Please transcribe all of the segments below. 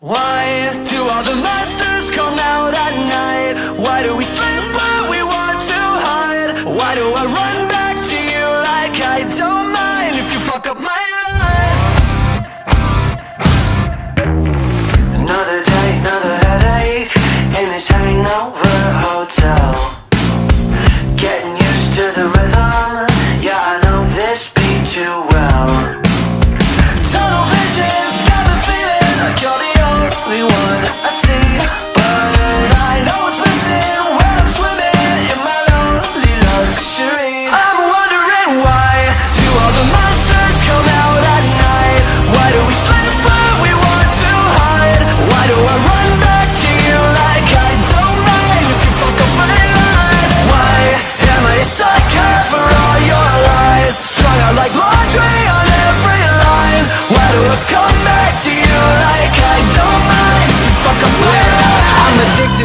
Why do all the monsters come out at night? Why do we sleep but we want to hide? Why do I run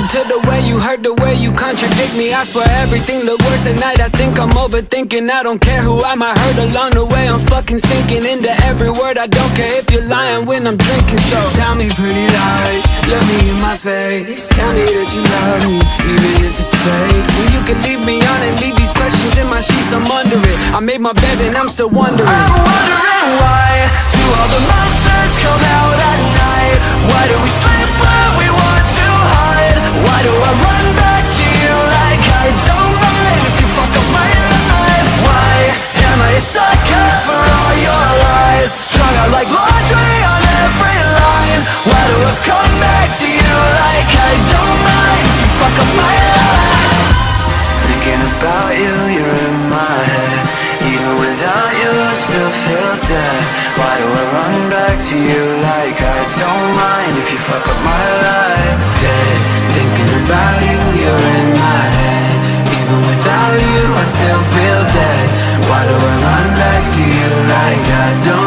to the way you hurt, the way you contradict me. I swear everything look worse at night. I think I'm overthinking. I don't care who I might hurt along the way. I'm fucking sinking into every word. I don't care if you're lying when I'm drinking. So tell me pretty lies, look me in my face. Tell me that you love me, even if it's fake. When you can leave me on and leave these questions in my sheets, I'm under it. I made my bed and I'm still wondering. About you, you're in my head. Even without you, I still feel dead. Why do I run back to you like I don't mind If you fuck up my life? Dead. Thinking about you, you're in my head. Even without you, I still feel dead. Why do I run back to you like I don't